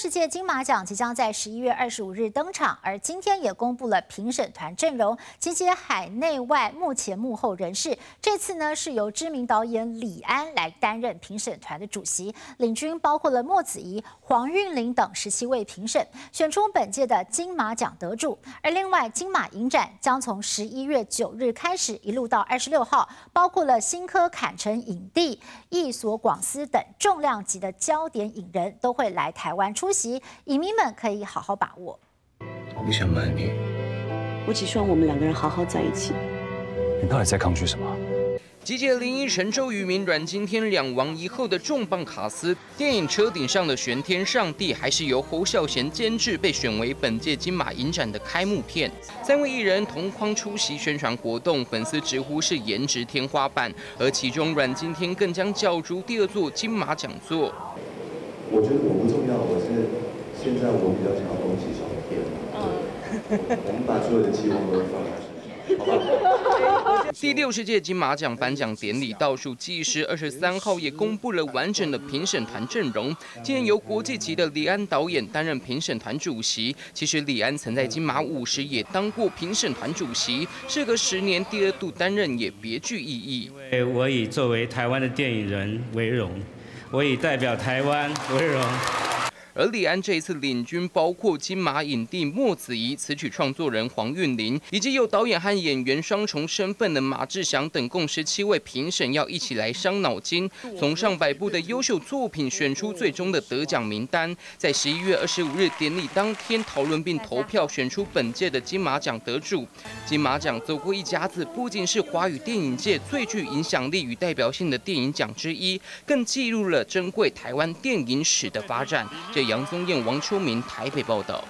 十届金马奖即将在十一月二十五日登场，而今天也公布了评审团阵容，集结海内外幕前幕后人士。这次呢是由知名导演李安来担任评审团的主席，领军包括了莫子仪、黄韵玲等十七位评审，选出本届的金马奖得主。而另外，金马影展将从十一月九日开始，一路到二十六号，包括了新科坎城影帝、艺所广司等重量级的焦点影人都会来。台湾出席，影迷们可以好好把握。我想瞒你，我只希望我们两个人好好在一起。你到底在抗拒什么？集结林依晨、周渝民、阮经天两王一后的重磅卡司，电影《车顶上的玄天上帝》还是由侯孝贤监制，被选为本届金马影展的开幕片。三位艺人同框出席宣传活动，粉丝直呼是颜值天花板。而其中阮经天更将角逐第二座金马讲座。我觉得我不重要，我是现在我比较想要恭喜小片。嗯，我们把所有的期望都放在身上，好吧？第六十届金马奖颁奖典礼倒数计时二十三号也公布了完整的评审团阵容，今天由国际级的李安导演担任评审团主席。其实李安曾在金马五十也当过评审团主席，事隔十年第二度担任也别具意义。因为我以作为台湾的电影人为荣。我以代表台湾为荣。而李安这一次领军，包括金马影帝莫子仪、词曲创作人黄韵玲，以及有导演和演员双重身份的马志祥等，共十七位评审要一起来伤脑筋，从上百部的优秀作品选出最终的得奖名单，在十一月二十五日典礼当天讨论并投票选出本届的金马奖得主。金马奖走过一甲子，不仅是华语电影界最具影响力与代表性的电影奖之一，更记录了珍贵台湾电影史的发展。杨宗燕、王秋明台北报道。